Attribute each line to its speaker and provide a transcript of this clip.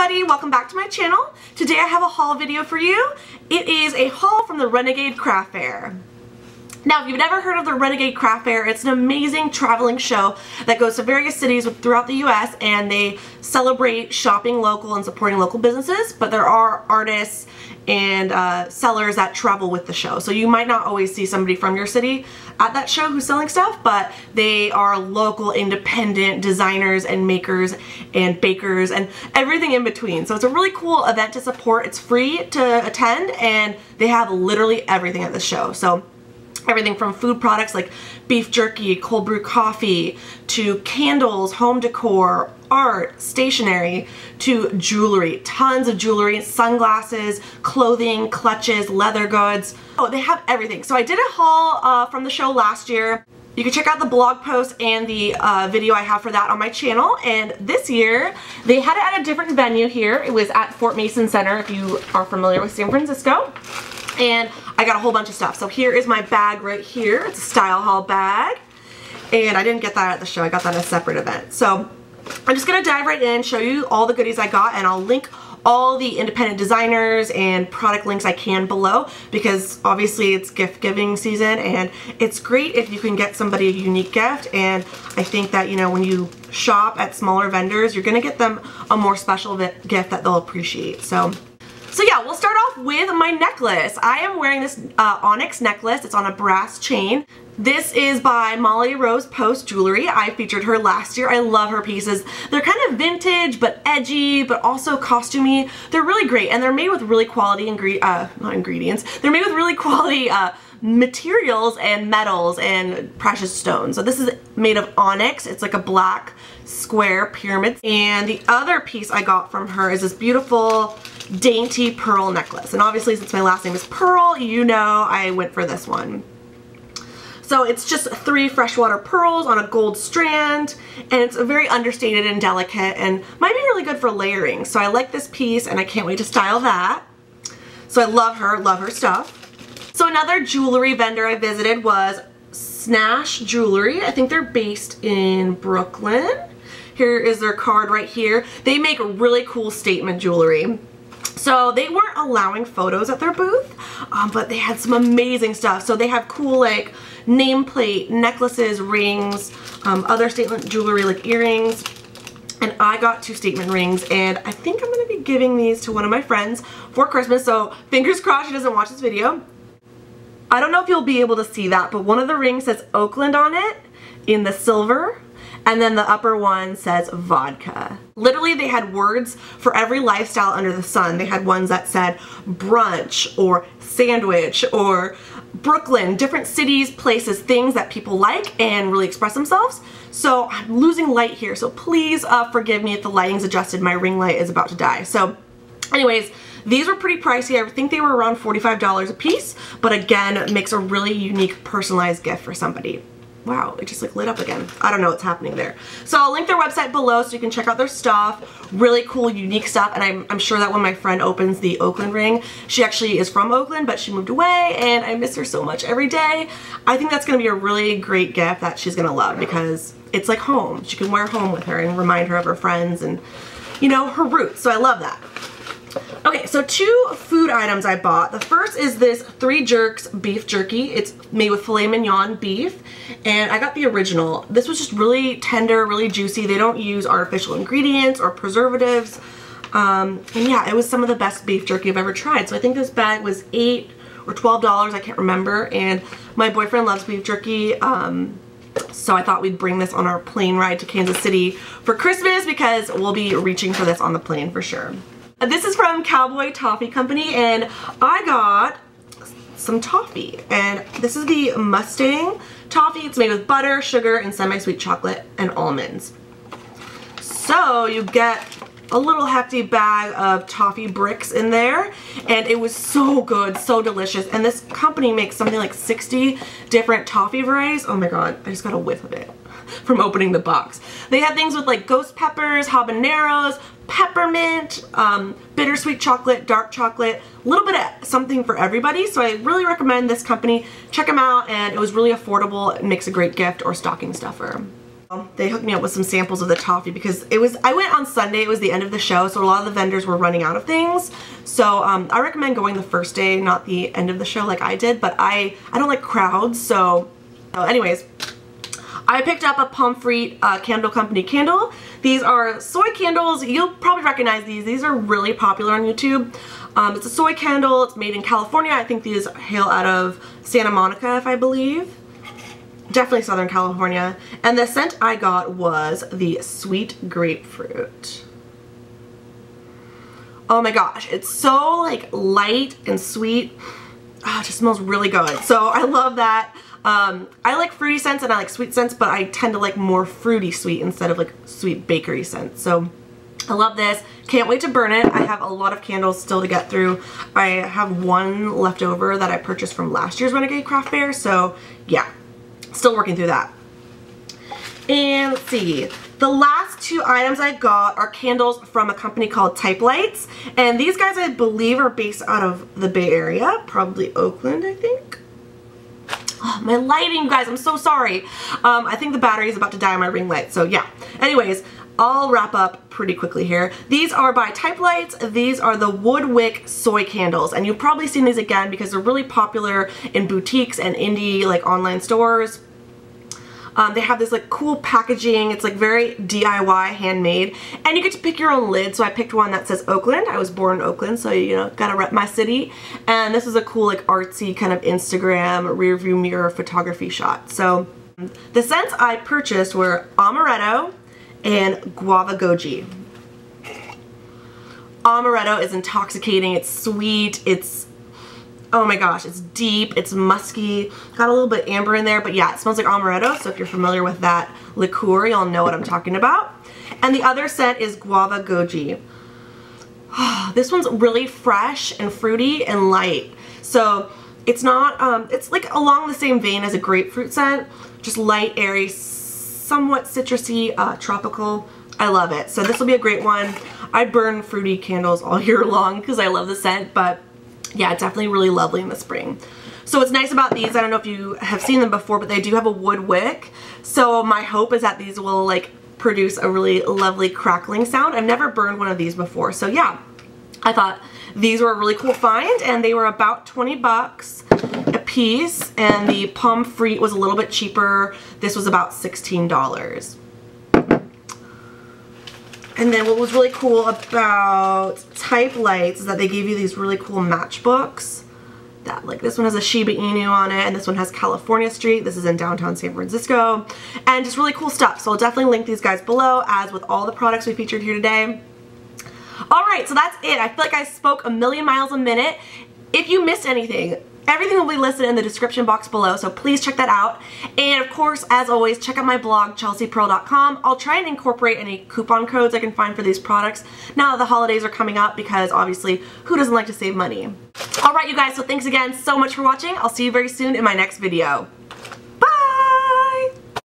Speaker 1: everybody, welcome back to my channel. Today I have a haul video for you. It is a haul from the Renegade Craft Fair. Now, if you've never heard of the Renegade Craft Fair, it's an amazing traveling show that goes to various cities throughout the U.S. and they celebrate shopping local and supporting local businesses, but there are artists and uh, sellers that travel with the show. So you might not always see somebody from your city at that show who's selling stuff, but they are local independent designers and makers and bakers and everything in between. So it's a really cool event to support. It's free to attend and they have literally everything at the show. So everything from food products like beef jerky, cold brew coffee, to candles, home decor, art, stationery, to jewelry. Tons of jewelry, sunglasses, clothing, clutches, leather goods. Oh, they have everything. So I did a haul uh, from the show last year. You can check out the blog post and the uh, video I have for that on my channel. And this year, they had it at a different venue here. It was at Fort Mason Center, if you are familiar with San Francisco and I got a whole bunch of stuff. So here is my bag right here. It's a Style Haul bag. And I didn't get that at the show. I got that at a separate event. So I'm just going to dive right in, show you all the goodies I got, and I'll link all the independent designers and product links I can below because obviously it's gift giving season and it's great if you can get somebody a unique gift and I think that you know when you shop at smaller vendors you're gonna get them a more special gift that they'll appreciate so so yeah, we'll start off with my necklace. I am wearing this uh, onyx necklace. It's on a brass chain. This is by Molly Rose Post Jewelry. I featured her last year. I love her pieces. They're kind of vintage, but edgy, but also costumey. They're really great, and they're made with really quality ingre uh, not ingredients. They're made with really quality uh, materials and metals and precious stones. So this is made of onyx. It's like a black square pyramid. And the other piece I got from her is this beautiful dainty pearl necklace. And obviously since my last name is Pearl, you know I went for this one. So it's just three freshwater pearls on a gold strand and it's very understated and delicate and might be really good for layering. So I like this piece and I can't wait to style that. So I love her, love her stuff. So another jewelry vendor I visited was Snash Jewelry. I think they're based in Brooklyn. Here is their card right here. They make really cool statement jewelry. So they weren't allowing photos at their booth, um, but they had some amazing stuff. So they have cool like nameplate, necklaces, rings, um, other statement jewelry like earrings, and I got two statement rings and I think I'm going to be giving these to one of my friends for Christmas. So fingers crossed she doesn't watch this video. I don't know if you'll be able to see that, but one of the rings says Oakland on it in the silver, and then the upper one says vodka. Literally, they had words for every lifestyle under the sun. They had ones that said brunch or sandwich or Brooklyn, different cities, places, things that people like and really express themselves. So I'm losing light here, so please uh, forgive me if the lighting's adjusted. My ring light is about to die. So anyways, these were pretty pricey. I think they were around $45 a piece, but again, makes a really unique personalized gift for somebody. Wow, it just like lit up again. I don't know what's happening there. So I'll link their website below so you can check out their stuff. Really cool, unique stuff. And I'm, I'm sure that when my friend opens the Oakland ring, she actually is from Oakland, but she moved away and I miss her so much every day. I think that's gonna be a really great gift that she's gonna love because it's like home. She can wear home with her and remind her of her friends and, you know, her roots. So I love that. Okay, so two food items I bought. The first is this Three Jerks beef jerky. It's made with filet mignon beef, and I got the original. This was just really tender, really juicy. They don't use artificial ingredients or preservatives. Um, and yeah, it was some of the best beef jerky I've ever tried. So I think this bag was 8 or $12, I can't remember. And my boyfriend loves beef jerky. Um, so I thought we'd bring this on our plane ride to Kansas City for Christmas because we'll be reaching for this on the plane for sure. This is from Cowboy Toffee Company and I got some toffee and this is the Mustang toffee. It's made with butter, sugar, and semi-sweet chocolate and almonds. So you get a little hefty bag of toffee bricks in there and it was so good, so delicious. And this company makes something like 60 different toffee varieties. Oh my god, I just got a whiff of it from opening the box. They had things with like ghost peppers, habaneros, peppermint, um, bittersweet chocolate, dark chocolate, a little bit of something for everybody. So I really recommend this company. Check them out and it was really affordable. It makes a great gift or stocking stuffer. They hooked me up with some samples of the toffee because it was, I went on Sunday, it was the end of the show, so a lot of the vendors were running out of things. So um, I recommend going the first day, not the end of the show like I did, but I, I don't like crowds, so, so anyways, I picked up a Pomme Frites uh, Candle Company candle. These are soy candles. You'll probably recognize these. These are really popular on YouTube. Um, it's a soy candle. It's made in California. I think these hail out of Santa Monica, if I believe. Definitely Southern California. And the scent I got was the Sweet Grapefruit. Oh my gosh, it's so like light and sweet. Oh, it just smells really good. So I love that. Um, I like fruity scents and I like sweet scents, but I tend to like more fruity sweet instead of like sweet bakery scents. So I love this. Can't wait to burn it. I have a lot of candles still to get through. I have one left over that I purchased from last year's Renegade Craft Fair. So yeah, still working through that. And let's see. The last two items I got are candles from a company called Type Lites. And these guys I believe are based out of the Bay Area, probably Oakland I think. Oh, my lighting, guys, I'm so sorry. Um, I think the battery is about to die on my ring light, so yeah. Anyways, I'll wrap up pretty quickly here. These are by Type Lites. These are the Woodwick soy candles, and you've probably seen these again because they're really popular in boutiques and indie like online stores. Um, they have this like cool packaging. It's like very DIY handmade and you get to pick your own lid. So I picked one that says Oakland. I was born in Oakland so you know gotta rep my city and this is a cool like artsy kind of Instagram rear view mirror photography shot. So the scents I purchased were Amaretto and Guava Goji. Amaretto is intoxicating, it's sweet, it's Oh my gosh, it's deep, it's musky, got a little bit amber in there, but yeah, it smells like amaretto, so if you're familiar with that liqueur, you'll know what I'm talking about. And the other scent is Guava Goji. this one's really fresh and fruity and light. So it's not, um, it's like along the same vein as a grapefruit scent, just light, airy, somewhat citrusy, uh, tropical. I love it. So this will be a great one. I burn fruity candles all year long because I love the scent, but yeah, definitely really lovely in the spring. So what's nice about these, I don't know if you have seen them before, but they do have a wood wick. So my hope is that these will like produce a really lovely crackling sound. I've never burned one of these before. So yeah, I thought these were a really cool find and they were about 20 bucks a piece and the Pomme Frites was a little bit cheaper. This was about $16. And then what was really cool about Type Lites is that they gave you these really cool matchbooks. That, like this one has a Shiba Inu on it and this one has California Street. This is in downtown San Francisco. And just really cool stuff. So I'll definitely link these guys below as with all the products we featured here today. Alright, so that's it. I feel like I spoke a million miles a minute. If you missed anything, Everything will be listed in the description box below, so please check that out. And of course, as always, check out my blog, chelseapearl.com. I'll try and incorporate any coupon codes I can find for these products now that the holidays are coming up because obviously, who doesn't like to save money? Alright you guys, so thanks again so much for watching. I'll see you very soon in my next video.